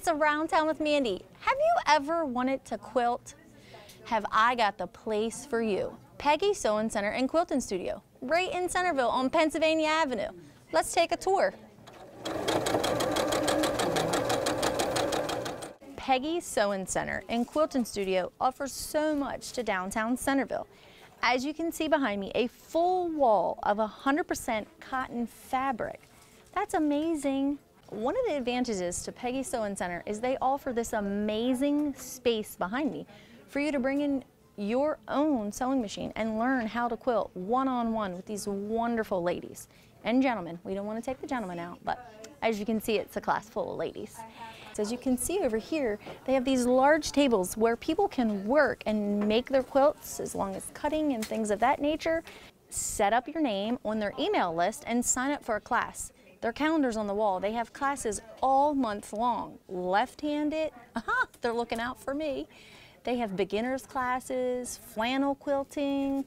it's Around Town with Mandy. Have you ever wanted to quilt? Have I got the place for you? Peggy's Sewing Center and Quilting Studio, right in Centreville on Pennsylvania Avenue. Let's take a tour. Peggy's Sewing Center and Quilting Studio offers so much to downtown Centreville. As you can see behind me, a full wall of 100% cotton fabric. That's amazing. One of the advantages to Peggy's Sewing Center is they offer this amazing space behind me for you to bring in your own sewing machine and learn how to quilt one-on-one -on -one with these wonderful ladies and gentlemen. We don't want to take the gentlemen out, but as you can see, it's a class full of ladies. So as you can see over here, they have these large tables where people can work and make their quilts as long as cutting and things of that nature. Set up your name on their email list and sign up for a class. Their calendar's on the wall. They have classes all month long. Left-handed, aha, they're looking out for me. They have beginners classes, flannel quilting.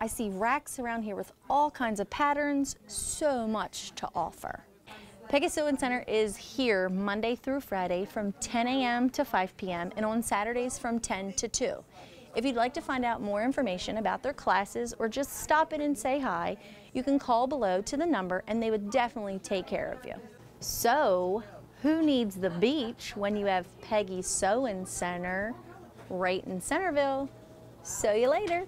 I see racks around here with all kinds of patterns, so much to offer. Sewing Center is here Monday through Friday from 10 a.m. to 5 p.m. and on Saturdays from 10 to 2. If you'd like to find out more information about their classes or just stop in and say hi, you can call below to the number and they would definitely take care of you. So, who needs the beach when you have Peggy's Sewing Center right in Centreville? See you later.